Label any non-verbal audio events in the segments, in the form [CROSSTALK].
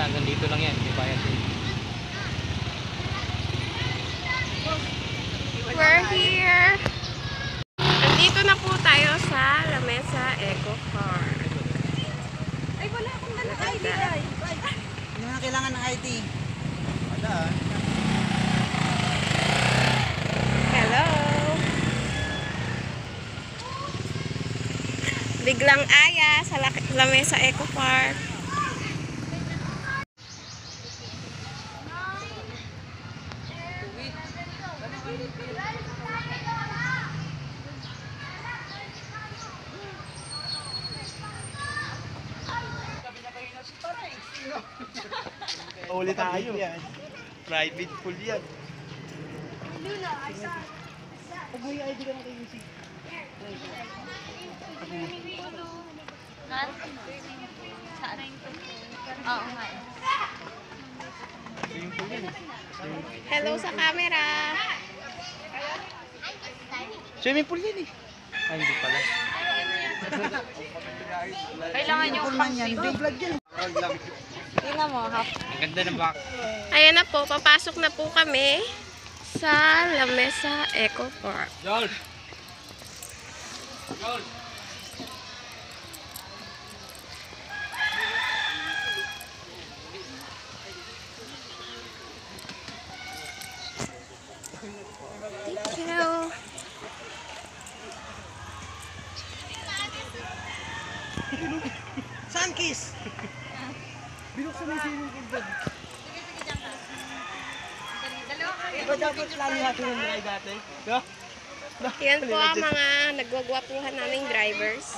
Na, hanggang dito lang yan. May bayad din. We're here. Nandito na po tayo sa Lamesa Eco Park. Ay, wala akong dala ID. Hindi mo na kailangan ng ID. Hello. Biglang aya sa Lamesa Eco Park. Uli tayo. Private pool yan. Oo nga. Swimming pool yan. Hello sa camera. Swimming pool yan eh. Ay, hindi pala. Kailangan nyo pang yan. Vlog yan. Tingnan mo, half. Ganda ng back. Ayan na po, papasok na po kami. sa Lamesa Eco Park. George! George! Thank you. Sunkiss! Binuksan mo yung swimming pool doon. Iba dapat lalo ride dati. No? Yan po ang mga nagwagwapuhan naming drivers.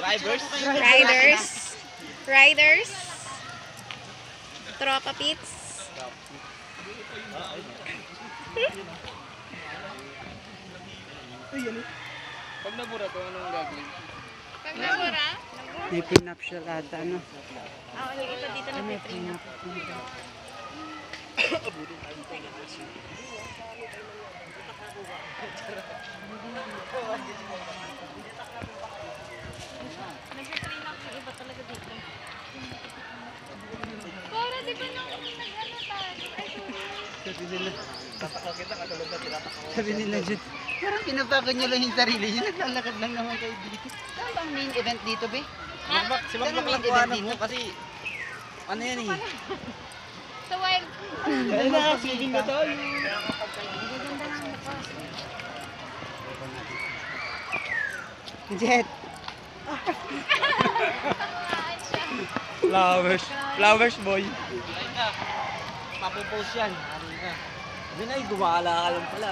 Drivers? Riders. Riders. Tropa pits. Pag nabura to, anong gagawin? Pag nabura, May pinapshal ata, ano? ako ito dito na may [COUGHS] trino. Para di ba nung nag-ano tayo? Ay, Sabi nila, Tatakaw kita katulad na tinatakao. sabi nila dyan, parang pinapagan nyo lang yung sarili nyo, naglalakad lang naman kayo dito. Saan bang main event dito, be? Si Ma'am Saan ang main Baklang event mo dito? kasi ano yan eh. Sa wild. Ayun na, sige na tayo. Jet! Flowers. Flowers boy. Mapopost yan. Na, gumala ka lang pala.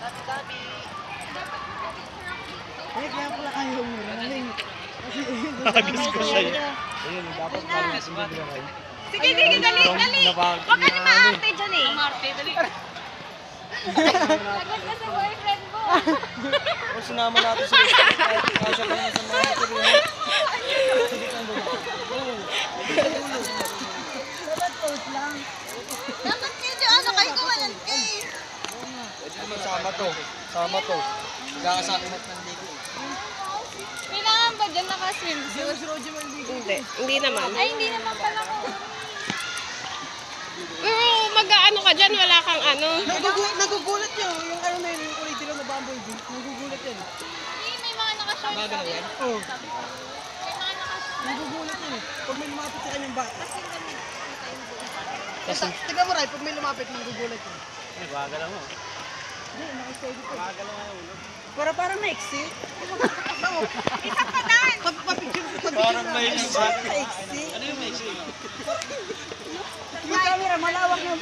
Tabi-tabi! Eh, kaya pala kayo umurang. Agos ko siya yun. Ayun, dapat parang sumunod na kayo. Sige, sige, dali, dali. Huwag ka na maarte dyan eh. Maarte, dali. [LAUGHS] Sagot ka sa boyfriend mo. Kung sinama natin sila sa kahit kasya pa naman sa mga motor yun. Dapat medyo ano kayo kumalan kayo. Pwede naman sama to. Sama to. Magkakasakot ng ligo. Kailangan ba dyan naka-swimsuit? Hindi, hindi naman. Ay, hindi naman pala ko. Pero mag-ano ka dyan, wala kang ano. Nagugulat, nagugulat yun. Yung ano na yun, yung kulay dilaw na bumblebee. Nagugulat yan. Hindi, ganun yan? Oo. Naka-short. Nagugulat yun eh. Pag may lumapit sa kanyang bata. Kasi, Tiga mo, Ray, pag may lumapit, nagugulat yun. wagala mo. Hindi, nakasteady pa. Wagala nga ulo. Para parang maiksi. Isa pa lang! Papapicture ko Parang may. Maiksi. Ano yung may isip? Yung camera, malawak yung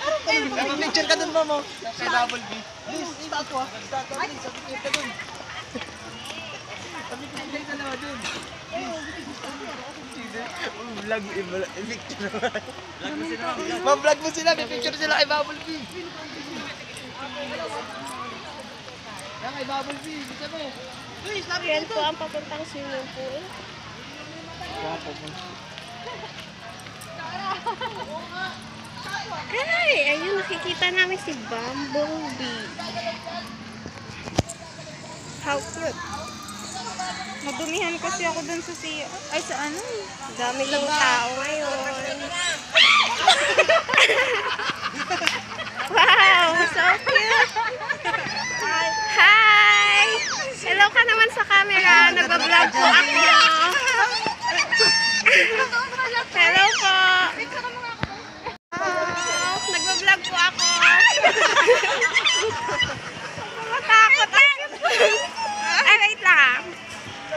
Picture ka dun ba mo? Sa double B. Please, statwa. Statwa, please. Sa picture ka dun. Vlog, i-picture naman. Vlog mo sila. Ma-vlog mo sila, may picture sila kay Bubble Bee. Yan kay Bubble Bee. Bisa mo. Please, lapit Yan po ang papuntang swimming pool. Ay, ayun, nakikita namin si Bumblebee. How cute. Nadumihan kasi ako dun sa si... Ay, sa ano? Dami lang tao ngayon. [LAUGHS] wow, so cute. Hi! Hello ka naman sa camera. Nag-vlog po ako. Hello po. Nag-vlog po ako. Matakot. Ay, wait lang.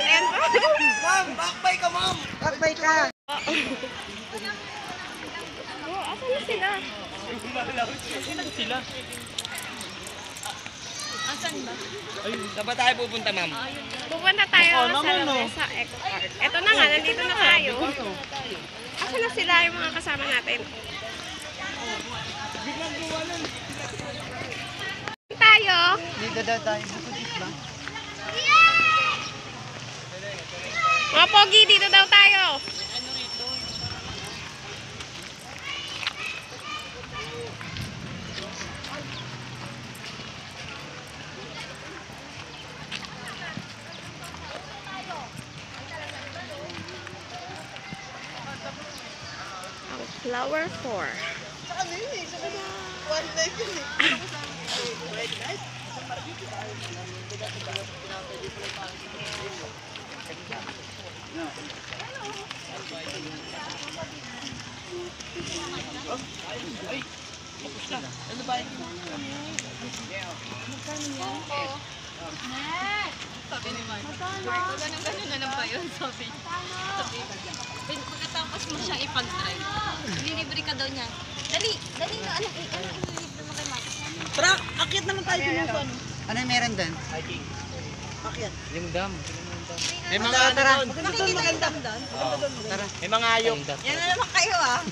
Ayan po. Ma'am, backbay ka ma'am! Bakbay ka. Oh, asan na sila? Sila. Ay, saan ba tayo pupunta ma'am? Pupunta tayo Oo sa. Lamesa Eco Park. Ito na nga, nandito na tayo. Asa na sila yung mga kasama natin? Tayo. Dito daw tayo. Bukod ba? Mga pogi, dito daw tayo. Ang flower four. Sa ano yun eh? Sa ano? One life yun eh. Ganun na lang ba yun? Sabi. Sabi. Pagkatapos mo siyang ipag-try. Nilibre ka daw niya. Dali! Dali na! Ano? eh, Ano? Ilibre mo kay Mata. Tara, akyat naman tayo dun sa ano. Ano yung meron doon? Yung dam. May mga ano Tara, doon. maganda doon, maganda. Tara. May mga ayok. Yan na naman kayo ah. [LAUGHS]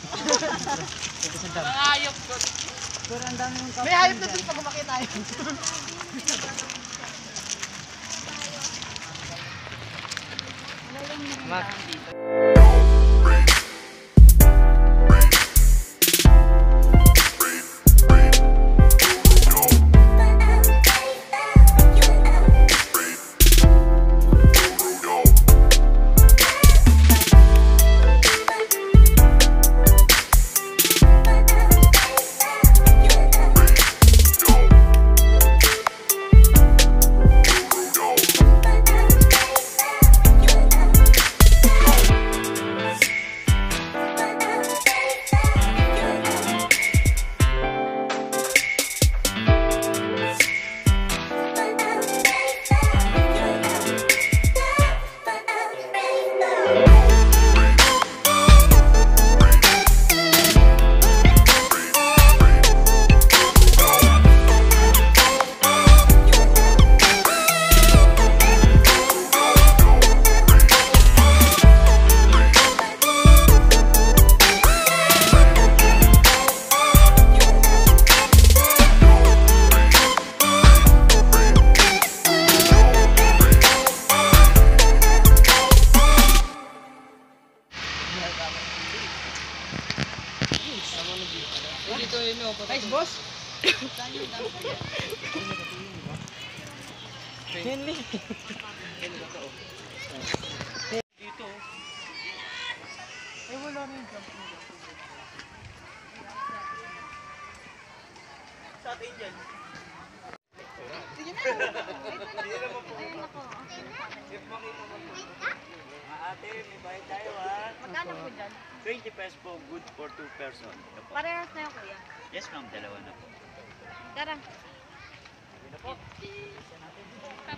Pero ang dami yung May hayop na doon pag umakit tayo. [LAUGHS] Mat. Guys, boss. Ate, may bayad tayo ha. Magkano po dyan? 20 pesos po, good for 2 person. Ito po. Parehas na yung kuya. Yes ma'am, dalawa na po. Tara.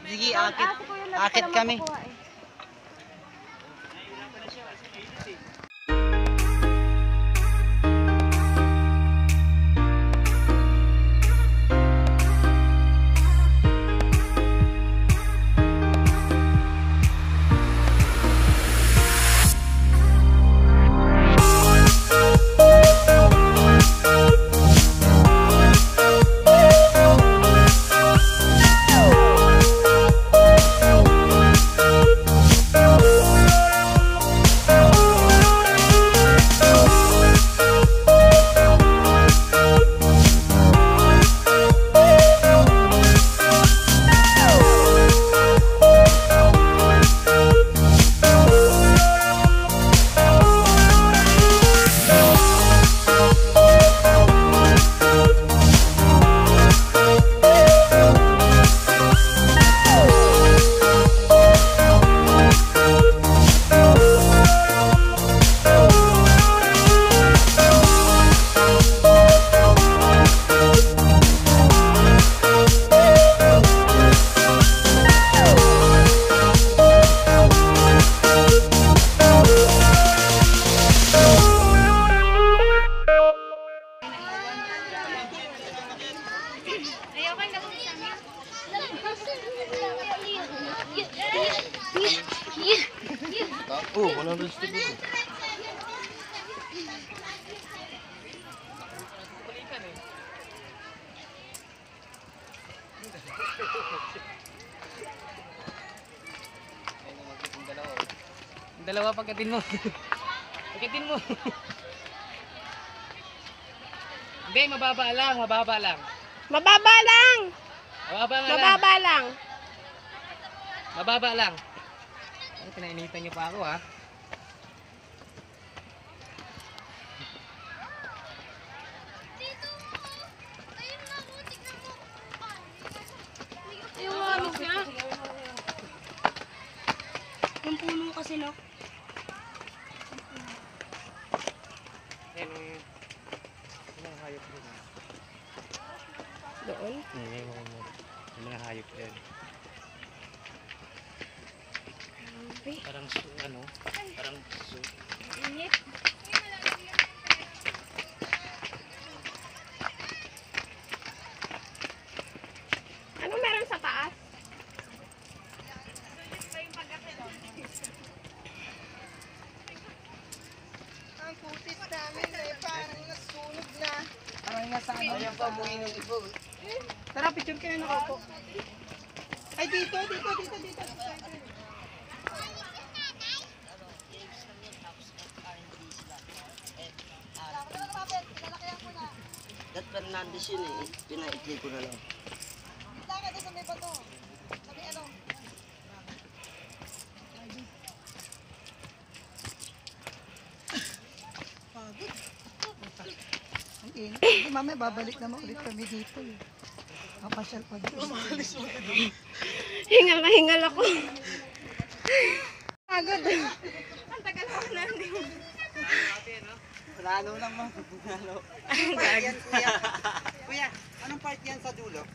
Sige, akit. Akit kami. Gusto dito. Yung dalawa pagkatin mo. pagkatin mo. Hindi, mababa lang, mababa lang. Mababa lang! Mababa nga lang. Mababa lang. Mababa lang. Ay, pinainitan niyo pa ako ha. kasi no. Ayan, may... May mga hayop din. Doon. Hmm, may mga, may mga hayop din. Parang su, ano? Parang su. Init. Ano meron sa taas? Ang putis namin eh, parang nasunog na. Parang buhay ng ibo. Tara, picture kayo na ako. Ay, dito, dito, dito, dito. Dat Fernandez yun eh. Pinaikli ko na lang. Mamaya babalik naman ulit kami dito eh. Mapasyal pa dito. Hingal na hingal ako. Pagod. Ang tagal ko na. Hindi mo. Plano lang mo. Yan, kuya. Kuya, anong part yan sa dulo?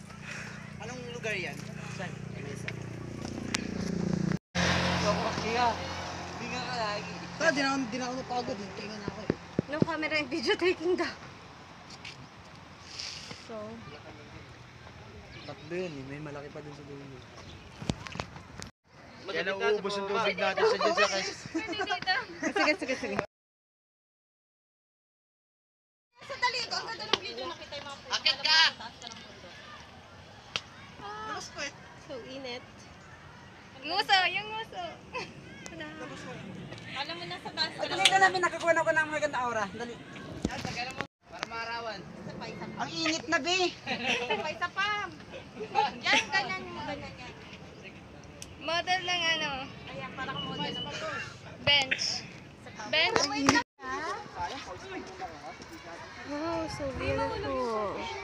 Anong lugar yan? Saan? Kaya, hindi nga ka lagi. Tara, di na, na ako napagod eh. Tingnan ako eh. No camera and video taking daw. So, Tatlo yun eh. May malaki pa dun sa dulo. Kaya nauubos yung tubig natin sa dyan sa kasi. sige, sige, sige. Sandali, ang ganda ng video nakita yung mga Akit ka! So, init. Nguso, yung nguso. Alam mo na sa ka Dali na namin nakakuha na ako ng maganda aura. Dali. Maarawan. Ang init na be. pa, isa pa. Yan, ganyan yung ganyan yan. Model lang ano, Ayan, para kang model ng bench. Bench. Wow, so beautiful. Ano?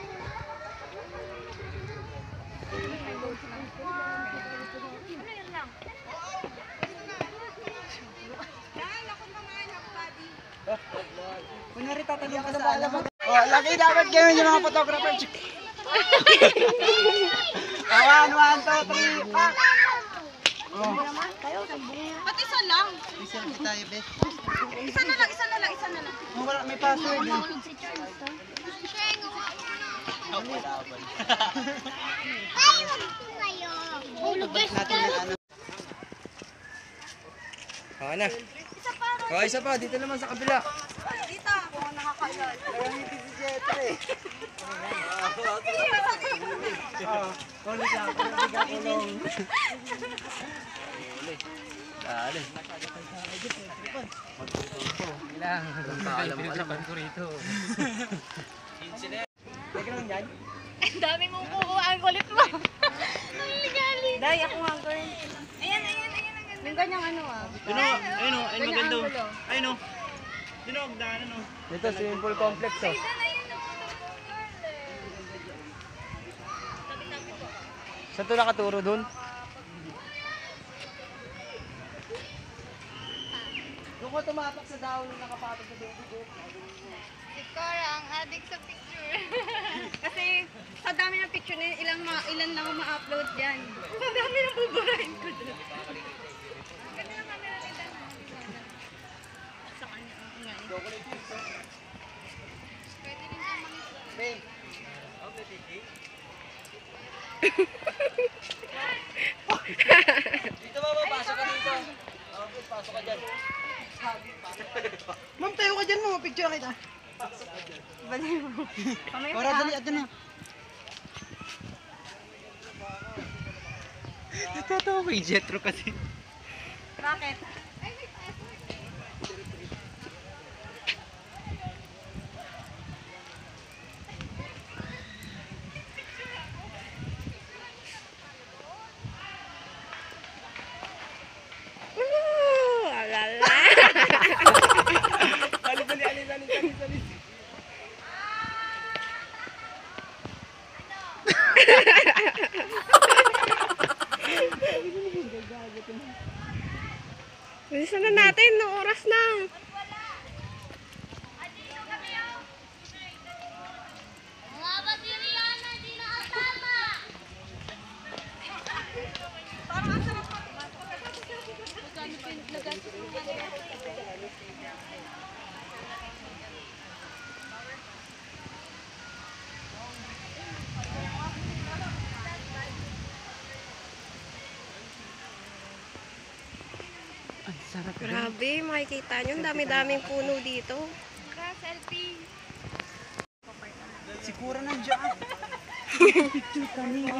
Kunyari tatanong ka sa alam mo. Oh, lagi dapat kayo yung mga photographer. [LAUGHS] Awan, one, two, three, pack! Oh, Ba't isa lang? selfie tayo, be. Isa na lang, isa na lang, isa na lang. Oh, wala, may password eh. Natin yung ano. Okay na. Okay, isa pa. Dito naman sa kabila. Nakakailan. Nangangiti si Jetro eh. Oh, kulit lang. Kulit kulong. Dali. Ilang. Alam mo, alam ko rito. Teka lang dyan. Ang dami mong kukuha. Ang kulit mo. [LAUGHS] Naligali. Dahil ako nga, girl. Ayan, ayan, ayan. Ang ganda. Yung ganyang ano ah. Ayun o, ayun o, ayun Ganyang maganda o. angulo. Ayun o. Yun o, daanan o. Ito, swimming pool complex oh. Saan to nakaturo dun? Doon ko tumatak sa daon nung nakapatok sa tubig. Si Cora ang addict sa picture. [LAUGHS] Kasi sa dami ng picture na yun, ilang, ma ilan lang ang ma-upload dyan. Sa dami ng buburahin ko dyan. Ang ganda ng camera ni Dan. Sa kanya, ang ingay. Pwede rin sa mga Babe, Dito ba, pasok ka dito. Okay, pasok ka dyan. Ma'am, tayo ka dyan mo. Picture kita. Para dali, ato na. Totoo may jetro kasi. Bakit? Ooh, alala. Dali, dali, dali, dali, dali, dali. Bilisan na natin, no oras na. Mga Basiliana, di na kasama! Grabe, makikita nyo. Ang dami-daming puno dito. Tara, selfie! Siguro nandiyan. [LAUGHS] Na,